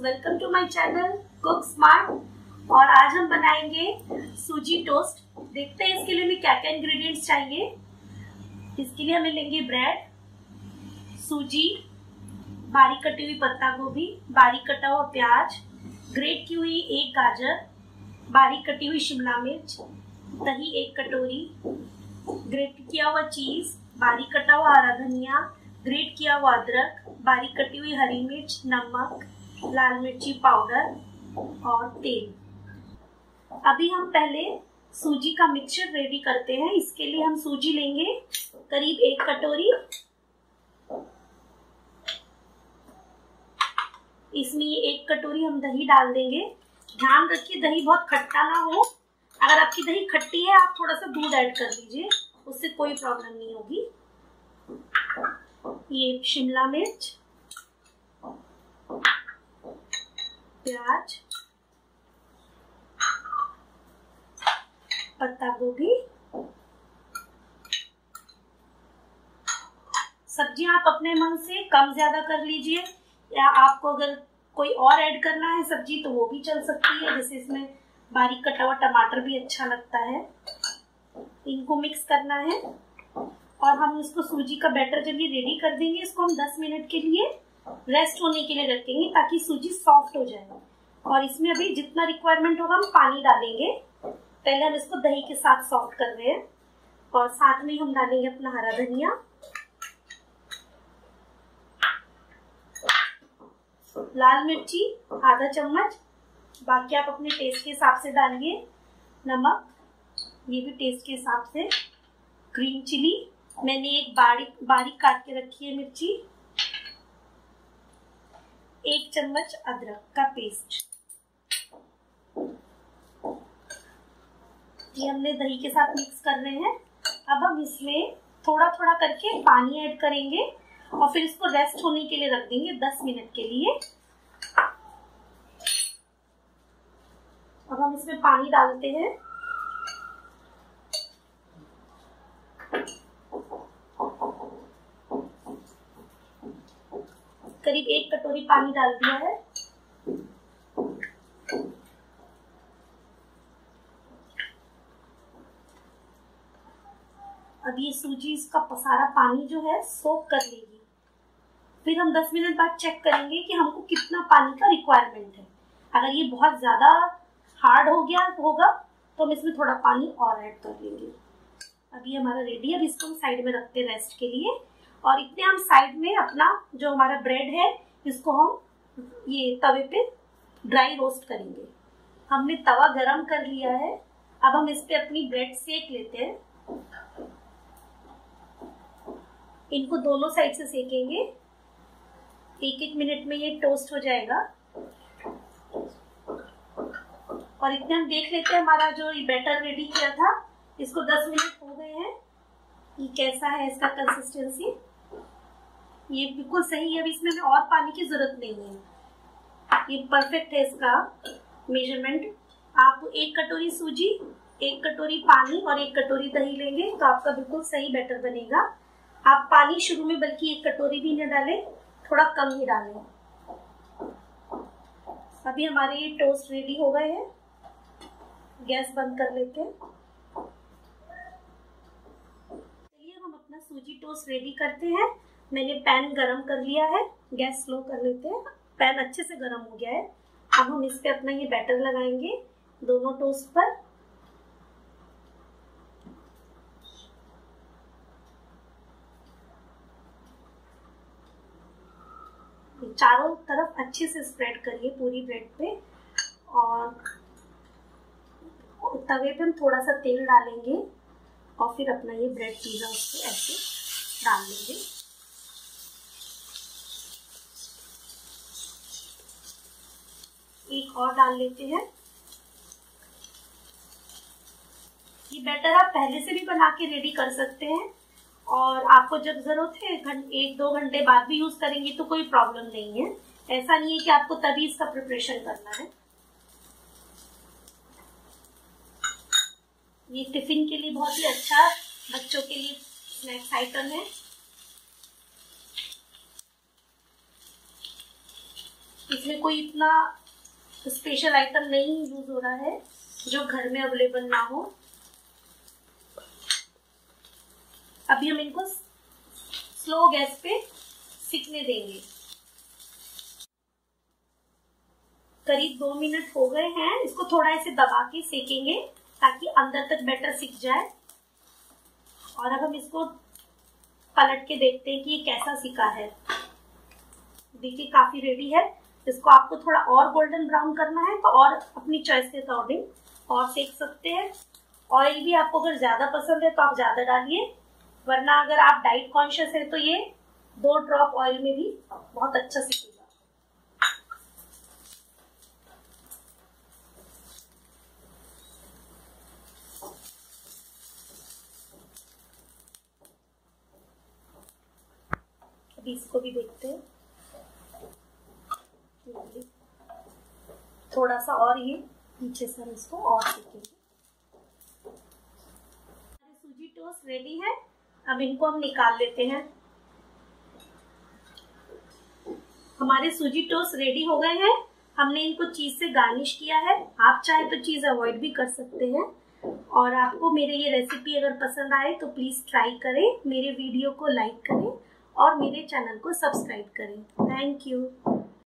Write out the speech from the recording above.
Welcome to my channel Cook Smart और आज हम बनाएँगे सूजी टोस्ट देखते हैं इसके लिए हमें क्या क्या इंग्रेडिएंट्स चाहिए। इसके लिए हमें लेंगे ब्रेड सूजी, बारीक कटी हुई पत्ता गोभी, बारीक कटा हुआ प्याज ग्रेट की हुई एक गाजर, बारीक कटी हुई शिमला मिर्च, दही एक कटोरी ग्रेट किया हुआ चीज़ बारीक कटा हुआ हरा धनिया ग्रेट किया हुआ अदरक, बारीक कटी हुई हरी मिर्च, नमक लाल मिर्ची पाउडर और तेल। अभी हम पहले सूजी का मिक्सचर रेडी करते हैं। इसके लिए हम सूजी लेंगे करीब एक कटोरी। इसमें एक कटोरी हम दही डाल देंगे। ध्यान रखिए दही बहुत खट्टा ना हो। अगर आपकी दही खट्टी है, आप थोड़ा सा दूध ऐड कर लीजिए उससे कोई प्रॉब्लम नहीं होगी। ये शिमला मिर्च। प्याज, पत्ता गोभी सब्ज़ियाँ आप अपने मन से कम ज़्यादा कर लीजिए, या आपको अगर कोई और ऐड करना है सब्ज़ी तो वो भी चल सकती है, जैसे इसमें बारीक कटा हुआ टमाटर भी अच्छा लगता है। इनको मिक्स करना है, और हम इसको सूजी का बैटर जब ये रेडी कर देंगे, इसको हम 10 मिनट के लिए रेस्ट होने के लिए रखेंगे ताकि सूजी सॉफ्ट हो जाए। और इसमें अभी जितना रिक्वायरमेंट होगा, हम पानी डालेंगे। पहले हम इसको दही के साथ सॉफ्ट कर रहे हैं। और साथ में हम डालेंगे अपना हरा धनिया। लाल मिर्ची, आधा चम्मच। बाकी आप अपने टेस्ट के हिसाब से डालिए। नमक, ये भी टेस्ट के हिसाब से। ग्रीन चिली मैंने एक बारीक बारीक काट के रखी है मिर्ची। एक चम्मच अदरक का पेस्ट ये हमने दही के साथ मिक्स कर रहे हैं। अब हम इसमें थोड़ा थोड़ा करके पानी ऐड करेंगे और फिर इसको रेस्ट होने के लिए रख देंगे 10 मिनट के लिए। अब हम इसमें पानी डालते हैं। करीब एक कटोरी पानी डाल दिया है। अब ये सूजी, इसका सारा पानी जो है सोख कर लेगी। फिर हम 10 मिनट बाद चेक करेंगे कि हमको कितना पानी का रिक्वायरमेंट है। अगर ये बहुत ज़्यादा हार्ड हो गया होगा तो हम इसमें थोड़ा पानी और ऐड कर लेंगे। अभी हमारा रेडी अब इसको हम साइड में रखते हैं रेस्ट के लिए। और इतने हम साइड में अपना जो हमारा ब्रेड है, इसको हम ये तवे पे ड्राई रोस्ट करेंगे। हमने तवा गरम कर लिया है। अब हम इस पे अपनी ब्रेड सेक लेते हैं। इनको दोनों साइड से सेकेंगे। एक एक मिनट में ये टोस्ट हो जाएगा। और इतने हम देख लेते हैं हमारा जो ये बैटर रेडी किया था। इसको 10 मिनट हो गए हैं। ये कैसा है इसका कंसिस्टेंसी ये बिल्कुल सही है, अब इसमें हमें और पानी की ज़रूरत नहीं है। ये परफेक्ट है इसका मेज़रमेंट आप एक कटोरी सूजी, एक कटोरी पानी और एक कटोरी दही लेंगे तो आपका बिल्कुल सही बैटर बनेगा। आप पानी शुरू में बल्कि एक कटोरी भी न डालें, थोड़ा कम ही डालें। अभी हमारे ये टोस्ट रेडी हो गए हैं। गैस बंद कर लेते हैं। चलिए हम अपना सूजी टोस्ट रेडी करते हैं। मैंने पैन गरम कर लिया है, गैस स्लो कर लेते हैं। पैन अच्छे से गरम हो गया है। अब हम इस पे अपना ये बैटर लगाएँगे दोनों टोस्ट पर। चारों तरफ़ अच्छे से स्प्रेड करिए पूरी ब्रेड पे। और तवे पे हम थोड़ा सा तेल डालेंगे और फिर अपना ये ब्रेड पिज्जा उस पर ऐसे डाल लेंगे। एक और डाल लेते हैं। ये बैटर आप पहले से भी बना के रेडी कर सकते हैं। और आपको जब ज़रूरत है एक, दो घंटे बाद भी यूज़ करेंगे तो कोई प्रॉब्लम नहीं है। ऐसा नहीं है कि आपको तभी इसका प्रिपरेशन करना है। ये टिफ़िन के लिए बहुत ही अच्छा बच्चों के लिए स्नैक्स आइटम है। इसमें कोई इतना स्पेशल आइटम नहीं यूज़ हो रहा है जो घर में अवेलेबल ना हो। अभी हम इनको स्लो गैस पे सीखने देंगे। करीब दो मिनट हो गए हैं, इसको थोड़ा ऐसे दबा के सेकेंगे ताकि अंदर तक बैटर सीख जाए। और अब हम इसको पलट के देखते हैं कि ये कैसा सीखा है। देखिए, काफ़ी रेडी है। इसको आपको थोड़ा और गोल्डन ब्राउन करना है तो और अपनी चॉइस के अकॉर्डिंग और सेक सकते हैं। ऑयल भी आपको अगर ज़्यादा पसंद है तो आप ज़्यादा डालिए। वरना अगर आप डाइट कॉन्शियस है तो ये दो ड्रॉप ऑयल में भी बहुत अच्छा अभी इसको भी देखते हैं। थोड़ा सा और ये पीछे से हम इसको और सीखेंगे सूजी टोस्ट रेडी है। अब इनको हम निकाल लेते हैं। हमारे सूजी टोस्ट रेडी हो गए हैं। हमने इनको चीज़ से गार्निश किया है। आप चाहे तो चीज़ अवॉइड भी कर सकते हैं। और आपको मेरे ये रेसिपी अगर पसंद आए तो प्लीज़ ट्राई करें। मेरे वीडियो को लाइक करें और मेरे चैनल को सब्सक्राइब करें। Thank you